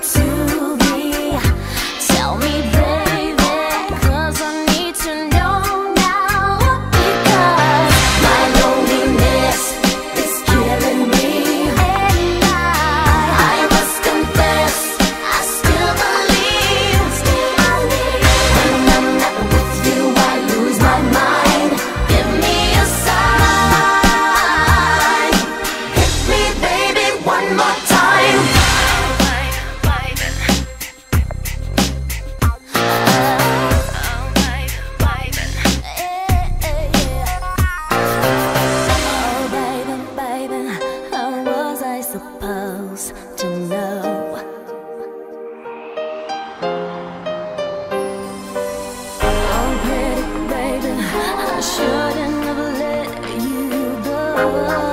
want oh.